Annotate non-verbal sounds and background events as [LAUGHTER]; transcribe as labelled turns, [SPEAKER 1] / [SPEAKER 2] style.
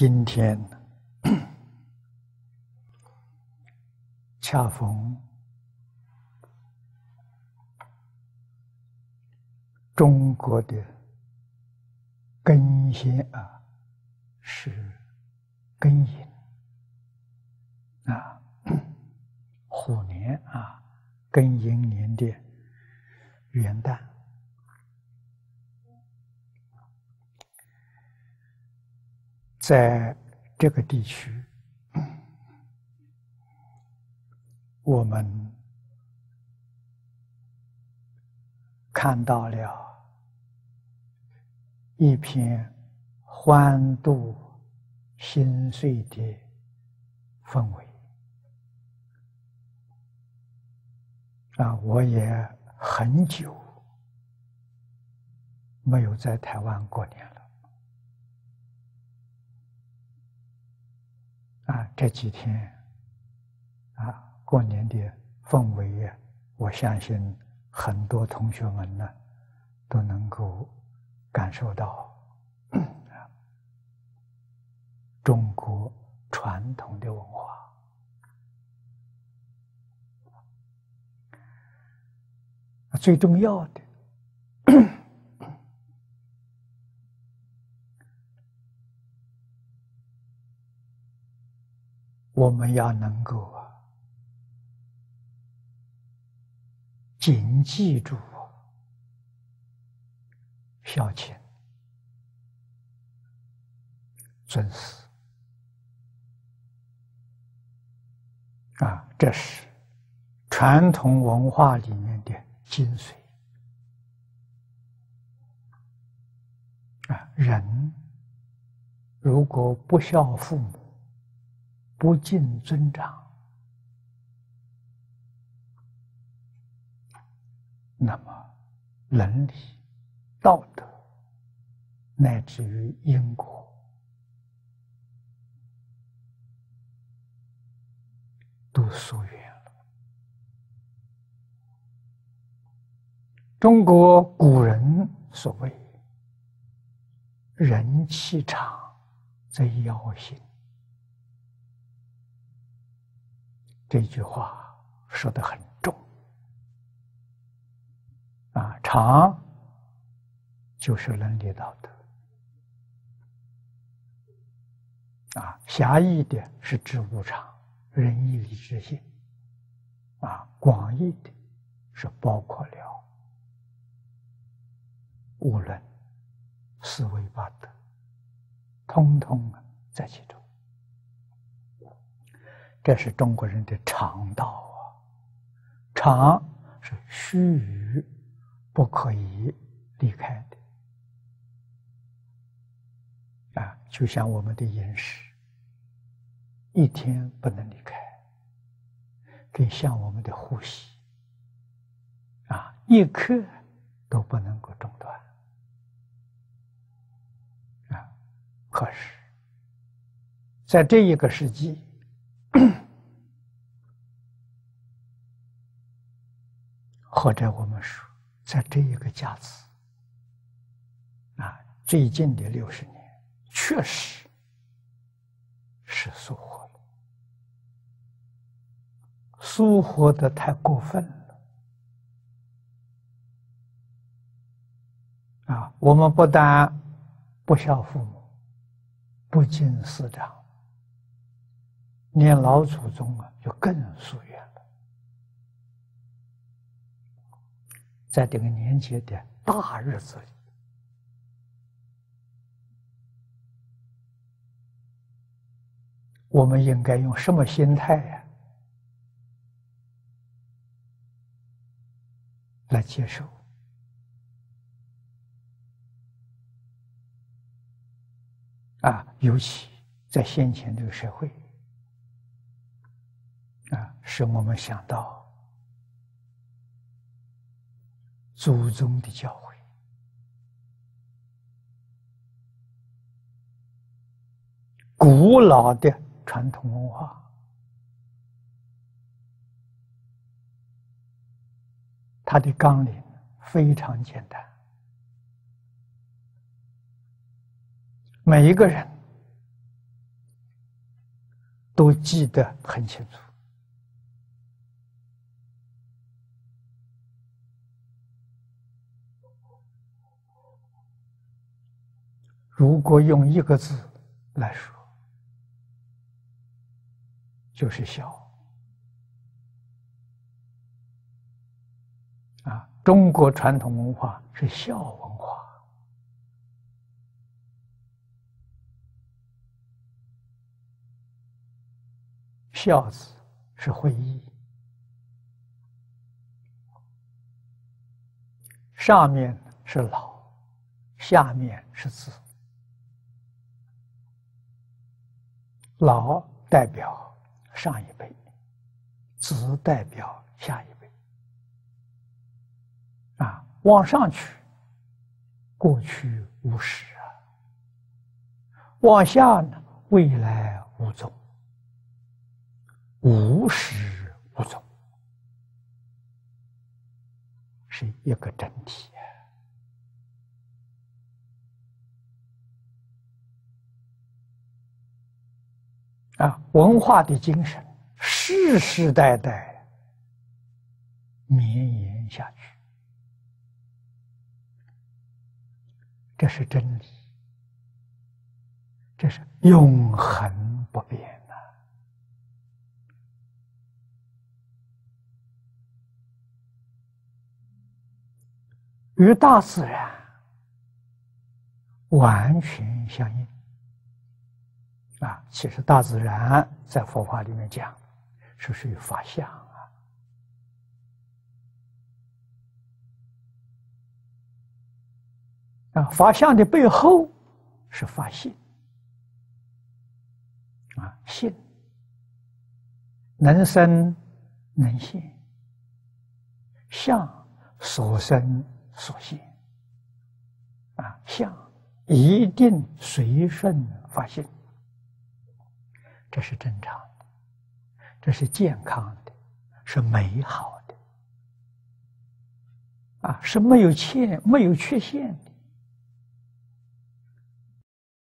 [SPEAKER 1] 今天 [COUGHS] 恰逢中国的庚辛啊，是庚寅啊，[COUGHS] 虎年啊，庚寅年的元旦。在这个地区，我们看到了一片欢度心碎的氛围啊！我也很久没有在台湾过年了。啊，这几天啊，过年的氛围呀，我相信很多同学们呢都能够感受到 [CLEARS THROAT] 中国传统的文化。最重要的。我们要能够啊，谨记住孝亲、尊师啊，这是传统文化里面的精髓啊。人如果不孝父母，不敬尊长，那么伦理、道德，乃至于因果，都疏远了。中国古人所谓“人气长则妖行”。这句话说的很重啊，常就是伦理道德啊，狭义的是指无常、仁义礼智信啊，广义的是包括了无论四维八德，通通在其中。这是中国人的常道啊，常是须臾不可以离开的啊，就像我们的饮食，一天不能离开，更像我们的呼吸啊，一刻都不能够中断啊。可是，在这一个世纪。或者我们说，在这一个价值啊，最近的六十年，确实是疏忽了，疏忽的太过分了啊！我们不但不孝父母，不敬师长，连老祖宗啊，就更疏远。在这个年节的大日子里，我们应该用什么心态呀来接受？啊，尤其在先前这个社会，啊，使我们想到。祖宗的教诲，古老的传统文化，它的纲领非常简单。每一个人都记得很清楚。如果用一个字来说，就是孝。啊，中国传统文化是孝文化，孝字是会意，上面是老，下面是子。老代表上一辈，子代表下一辈。啊，往上去，过去无始啊；往下呢，未来无踪，无始无终，是一个整体。啊，文化的精神世世代代绵延下去，这是真理，这是永恒不变的。与大自然完全相应。啊，其实大自然在佛法里面讲，是属于法相啊。啊，法相的背后是法性。啊，性能生能现，相所生所现。啊，相一定随顺发现。这是正常的，这是健康的，是美好的，啊，是没有欠、没有缺陷的。